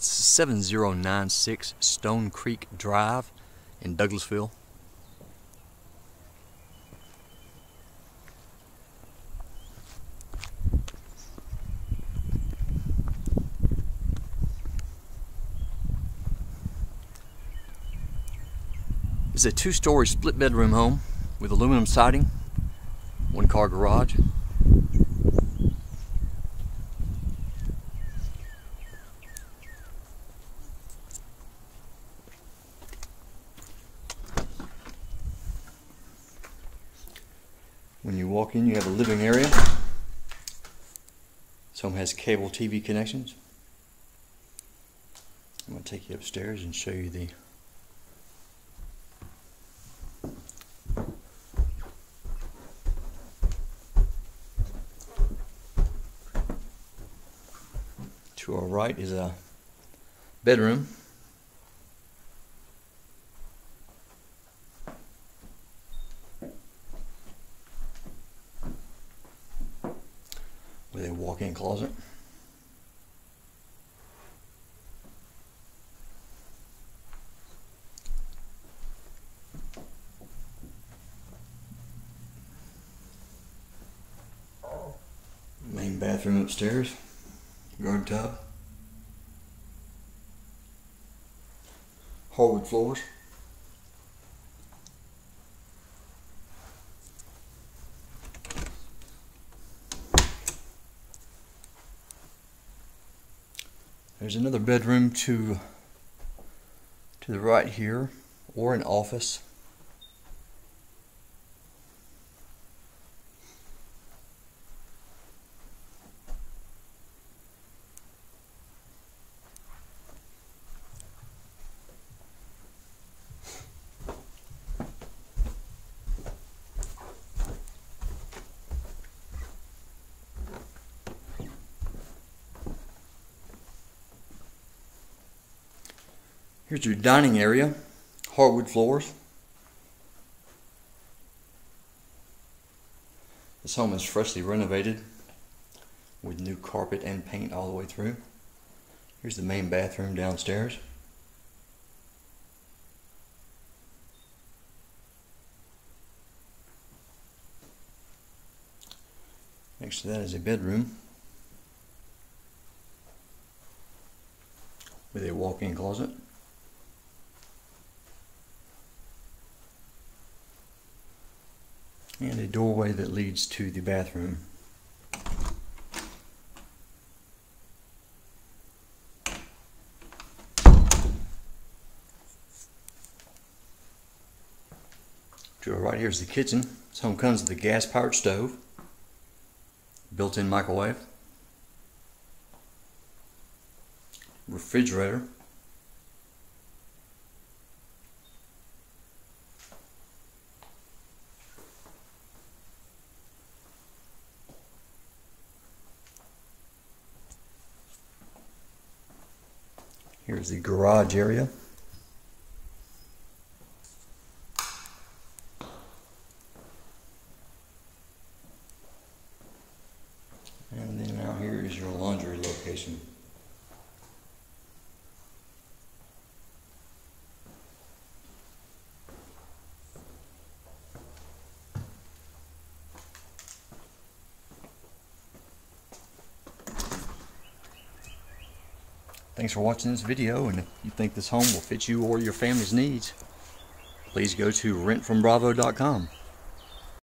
7096 Stonecreek Drive in Douglasville. It's a two-story split bedroom home with aluminum siding, one car garage. When you walk in, you have a living area. This home has cable TV connections. I'm going to take you upstairs and show you the To our right is a bedroom. With a walk-in closet. Main bathroom upstairs. Garden tub. Hardwood floors. There's another bedroom to to the right here, or an office. Here's your dining area, hardwood floors. This home is freshly renovated with new carpet and paint all the way through. Here's the main bathroom downstairs. Next to that is a bedroom with a walk-in closet. And a doorway that leads to the bathroom. To our right here is the kitchen. This home comes with a gas powered stove, built in microwave, refrigerator, Here's the garage area. And then now here is your laundry location. Thanks for watching this video and if you think this home will fit you or your family's needs, please go to rentfrombravo.com.